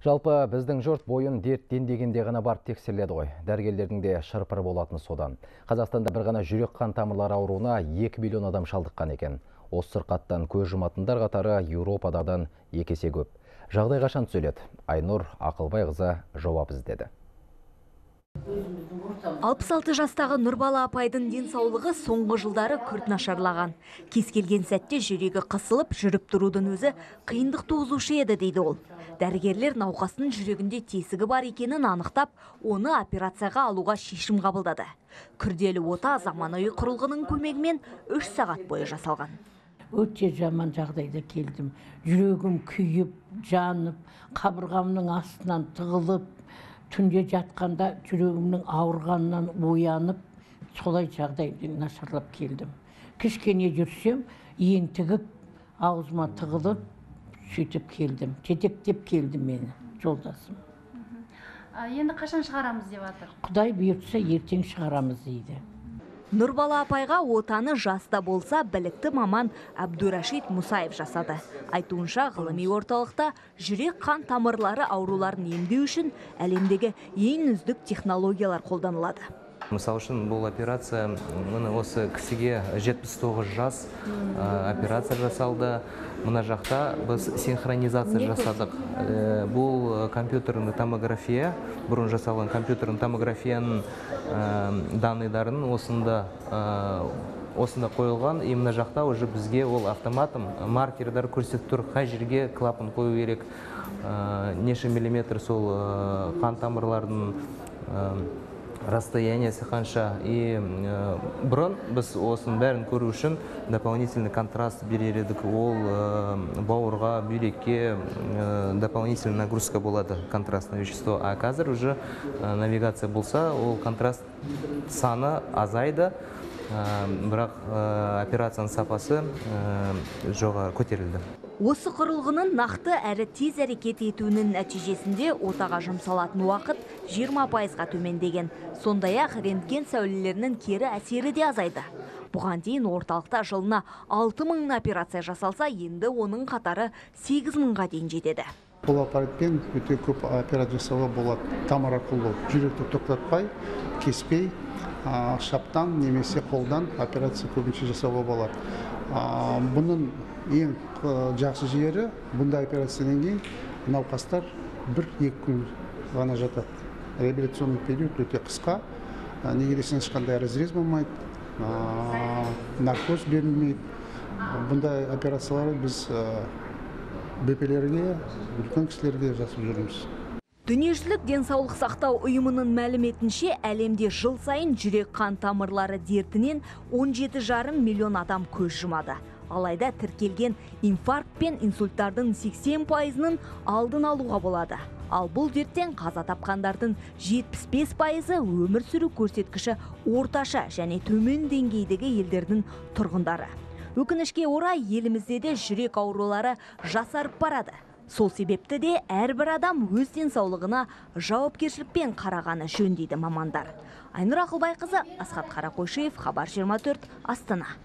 Жалпы біздің жұрт бойын дерт дендегенде ғана барып тексеріледі ғой. Дәрігерлердің де шырпыры болатыны содан. Қазақстанда бір ғана жүрек қан тамырлары ауруына 2 миллион адам шалдыққан екен. Осы сырқаттан көз жұматындар қатары Еуропададан екі есе көп. Жағдай қашан түзеледі? Айнұр Ақылбайқызы жауап іздеді. 66 жастағы Нұрбала апайдың денсаулығы соңғы жылдары күрт нашарлаған. Кез келген сәтте жүрегі қысылып, жүріп тұрудың өзі қиындық туғызушы еді дейді ол. Дәрігерлер науқастың жүрегінде тесігі бар екенін анықтап, оны операцияға алуға шешім қабылдады. Күрделі ота заманауи құрылғының көмегімен 3 сағат бойы жасалған. өте жаман жағдайда келдім жүрегім күйіп жанып қабырғамның астынан тығылып түнде жатқанда жүрегімнің ауырғанынан оянып солай жағдай нашарлап келдім. Кішкене жүрсем ентігіп аузыма тығылып сөйтіп келдім. Жетектеп келді мені жолдасым. Енді қашан шығарамыз деп жатыр құдай бұйыртса ертең шығарамыз дейді. Нұрбала апайға отаны жаста болса білікті маман Әбдурашид Мұсаев жасады. Айтуынша ғылыми орталықта жүрек қан тамырлары ауруларын емдеу үшін әлемдегі ең үздік технологиялар қолданылады. Мысал үшін бұл операция міне осы кісіге 79 жас операция жасалды. Мына жақта біз синхронизация жасадық. Бұл компьютерный томография бұрын жасалған компьютерный томографияның данныйларын осында осында қойылған. И мына жақта уже бізге ол автоматом маркерлер көрсетіп тұр. Қай жерге клапан қою керек ә, неше миллиметр сол қан тамырлардың расстояниясы қанша и ә, бұрын біз осының бәрін көру үшін дополнительный контраст берер едік. Ол ә, бауырға бүйрекке ә, дополнительный нагрузка болады контрастное вещество. А қазір уже навигация болса ол контраст саны азайды. Бірақ ә, операцияның сапасы ә, жоғары көтерілді Осы құрылғының нақты әрі тез әрекет етуінің нәтижесінде отаға жұмсалатын уақыт 20 пайызға төмендеген. Сондай-ақ рентген сәулелерінің кері әсері де азайды. Бұған дейін орталықта жылына 6 мың операция жасалса, енді оның қатары 8 мыңға дейін жетеді. бұл аппаратпен өте көп операция жасауға болады тамыр арқылы жүректі тоқтатпай кеспей шаптан немесе қолдан операция көбінше жасауға болады. Бұның ең жақсы жері бұндай операциядан кейін науқастар бір екі күн ғана жатады. Реабилитационный период өте қысқа. Неге десең ешқандай разрез болмайды. Наркоз берілмейді. Бұндай операциялар біз а, бепелерге үлкен кісілерге жасап жүрміз. Дүниежүзілік денсаулық сақтау ұйымының мәліметінше әлемде жыл сайын жүрек қан тамырлары дертінен 17 жарым миллион адам көз жұмады. Алайда тіркелген инфаркт пен инсульттардың 80 пайызының алдын алуға болады. Ал бұл дерттен қаза тапқандардың 75 пайызы өмір сүру көрсеткіші орташа және төмен деңгейдегі елдердің тұрғындары. Өкінішке орай елімізде де жүрек аурулары жасарып барады. Сол себепті де әрбір адам өз денсаулығына жауапкершілікпен қарағаны жөн дейді мамандар. Айнұр Ақылбайқызы, Асхат Қарақойшиев, Хабар 24, Астана.